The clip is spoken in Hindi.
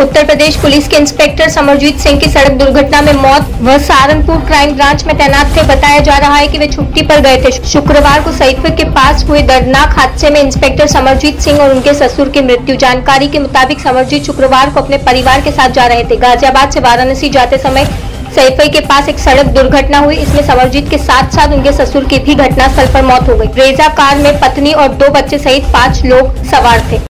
उत्तर प्रदेश पुलिस के इंस्पेक्टर समरजीत सिंह की सड़क दुर्घटना में मौत वह सहारनपुर क्राइम ब्रांच में तैनात थे। बताया जा रहा है कि वे छुट्टी पर गए थे। शुक्रवार को सईदपुर के पास हुए दर्दनाक हादसे में इंस्पेक्टर समरजीत सिंह और उनके ससुर की मृत्यु। जानकारी के मुताबिक समरजीत शुक्रवार को अपने परिवार के साथ जा रहे थे। गाजियाबाद से वाराणसी जाते समय सैफई के पास एक सड़क दुर्घटना हुई। इसमें समरजीत के साथ साथ उनके ससुर की भी घटनास्थल पर मौत हो गई। ब्रेजा कार में पत्नी और दो बच्चे सहित पाँच लोग सवार थे।